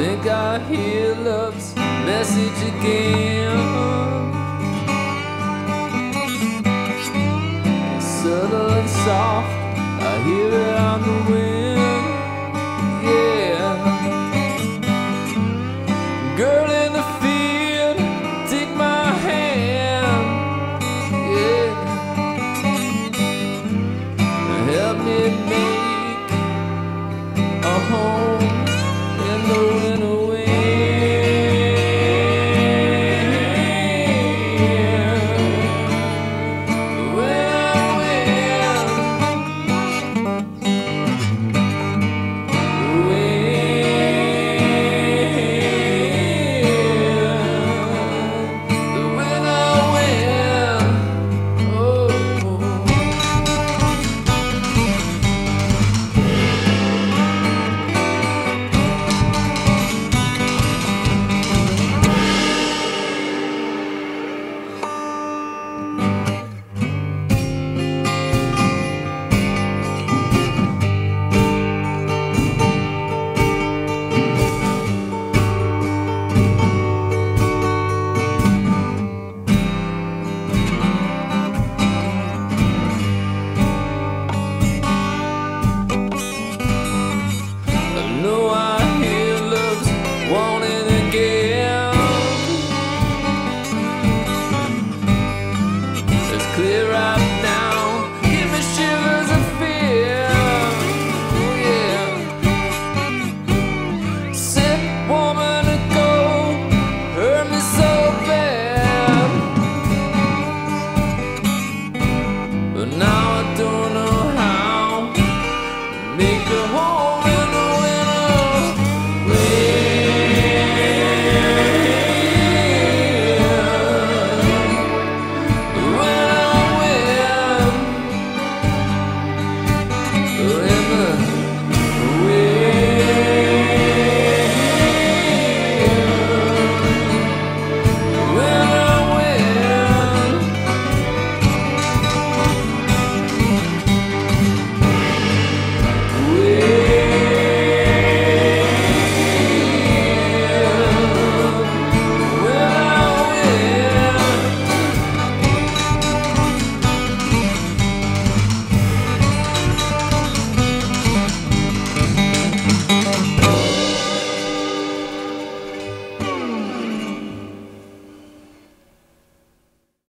think I hear love's message again. Subtle and soft, I hear it on the wind. But now I don't